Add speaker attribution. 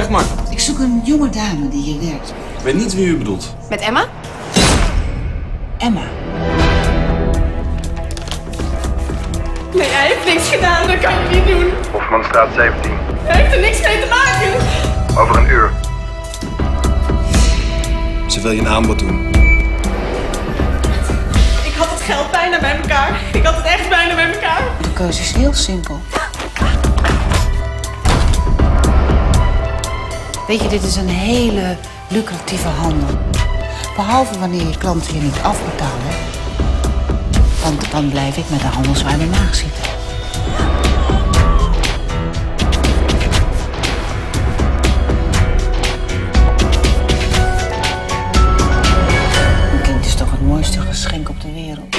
Speaker 1: Zeg maar.
Speaker 2: Ik zoek een jonge dame die hier werkt.
Speaker 1: Ik weet niet wie u bedoelt.
Speaker 3: Met Emma?
Speaker 2: Emma.
Speaker 3: Nee, hij heeft niks gedaan. Dat kan je niet doen.
Speaker 4: Hofmanstraat 17.
Speaker 3: Hij heeft er niks mee te maken.
Speaker 4: Over een uur.
Speaker 1: Ze wil je een aanbod doen.
Speaker 3: Ik had het geld bijna bij elkaar. Ik had het echt bijna bij elkaar.
Speaker 2: De keuze is heel simpel. Weet je, dit is een hele lucratieve handel. Behalve wanneer je klanten je niet afbetalen. Want dan blijf ik met de handelsruime maag zitten. Een kind is toch het mooiste geschenk op de wereld.